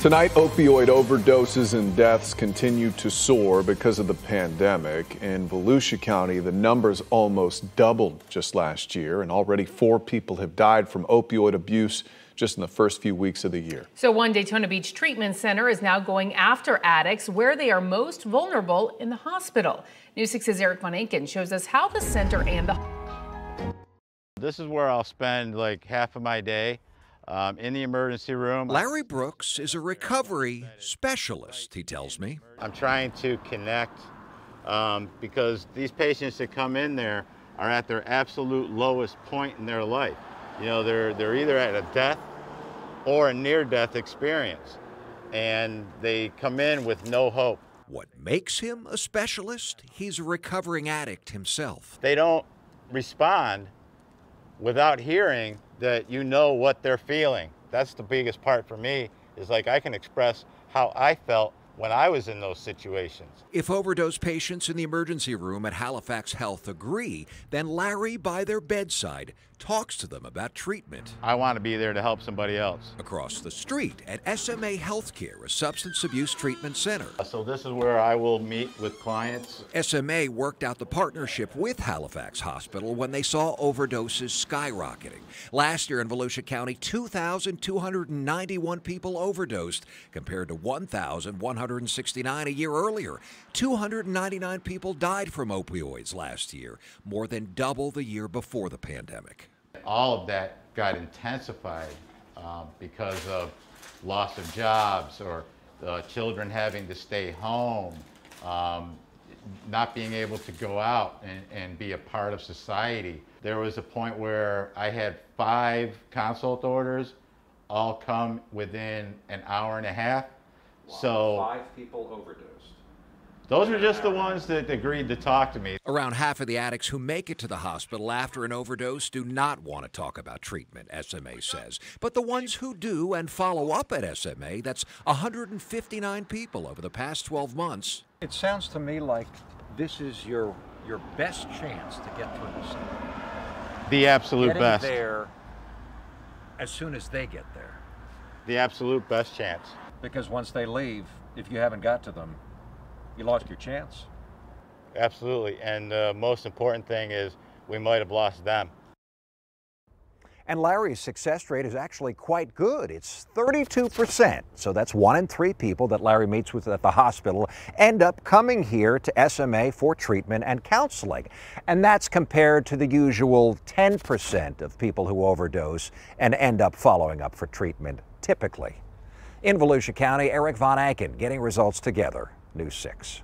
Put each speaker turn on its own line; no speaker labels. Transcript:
Tonight, opioid overdoses and deaths continue to soar because of the pandemic. In Volusia County, the numbers almost doubled just last year, and already four people have died from opioid abuse just in the first few weeks of the year.
So, one Daytona Beach Treatment Center is now going after addicts where they are most vulnerable in the hospital. News 6's Erik von Ancken shows us how the center and the
This is where I'll spend like half of my day um, in the emergency room.
Larry Brooks is a recovery specialist, he tells me.
I'm trying to connect um, because these patients that come in there are at their absolute lowest point in their life. You know, they're, they're either at a death or a near death experience, and they come in with no hope.
What makes him a specialist? He's a recovering addict himself.
They don't respond without hearing that you know what they're feeling. That's the biggest part for me is like I can express how I felt when I was in those situations.
If overdose patients in the emergency room at Halifax Health agree, then Larry, by their bedside, talks to them about treatment.
I want to be there to help somebody else.
Across the street at SMA Healthcare, a substance abuse treatment center.
So this is where I will meet with clients.
SMA worked out the partnership with Halifax Hospital when they saw overdoses skyrocketing. Last year in Volusia County, 2,291 people overdosed compared to 1,169 a year earlier. 299 people died from opioids last year, more than double the year before the pandemic.
All of that got intensified um, because of loss of jobs or uh, children having to stay home, um, not being able to go out and, and be a part of society. There was a point where I had five consult orders all come within an hour and a half.
Wow.
So
five people overdosed.
Those are just the ones that agreed to talk to me.
Around half of the addicts who make it to the hospital after an overdose do not want to talk about treatment, SMA says. But the ones who do and follow up at SMA, that's 159 people over the past 12 months.
It sounds to me like this is your your best chance to get through this.
The absolute
Getting
best.
there as soon as they get there.
The absolute best chance.
Because once they leave, if you haven't got to them, you lost your chance.
Absolutely. And the most important thing is we might have lost them.
And Larry's success rate is actually quite good. It's 32%. So that's one in three people that Larry meets with at the hospital end up coming here to SMA for treatment and counseling. And that's compared to the usual 10% of people who overdose and end up following up for treatment typically. In Volusia County, Erik von Ancken getting results together. News 6.